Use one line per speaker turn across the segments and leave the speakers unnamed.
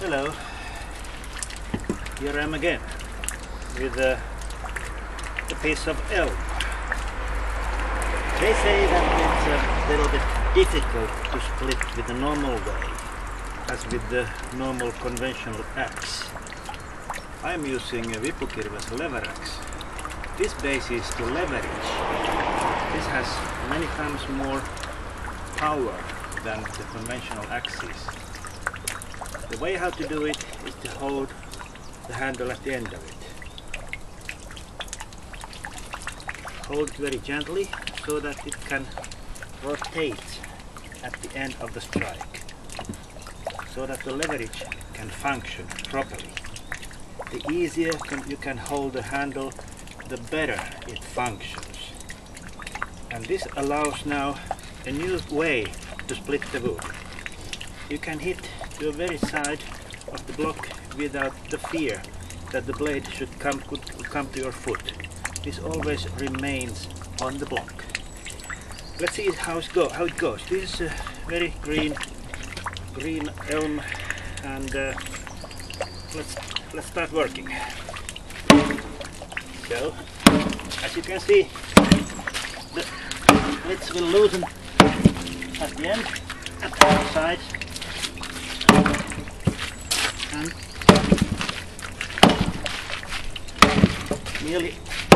Hello. Here I am again with uh, a piece of elm. They say that it's a little bit difficult to split with the normal way as with the normal conventional axe. I'm using a Vipukirves Leveraxe. This base is to leverage. This has many times more power than the conventional axes. The way how to do it is to hold the handle at the end of it. Hold it very gently so that it can rotate at the end of the strike so that the leverage can function properly. The easier can, you can hold the handle, the better it functions. And this allows now a new way to split the wood. You can hit the very side of the block without the fear that the blade should come, could come to your foot. This always remains on the block. Let's see how it, go, how it goes. This is a very green, green elm and uh, let's, let's start working. So, as you can see, the slits will loosen at the end, at the sides, and nearly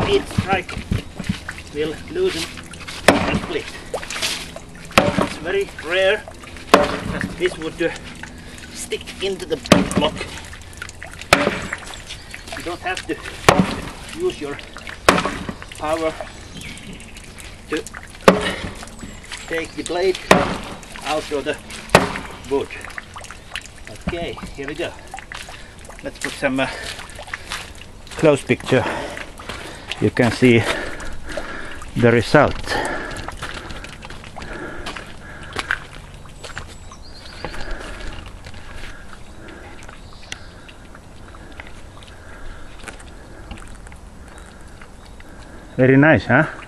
each strike will loosen and split. It's very rare that this would uh, stick into the block. You don't have to use your power to take the blade out of the wood. Okay, here we go. Let's put some uh, close picture. You can see the result. Very nice, huh?